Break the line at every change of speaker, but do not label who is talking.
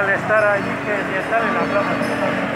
al estar allí que ni estar en la plaza.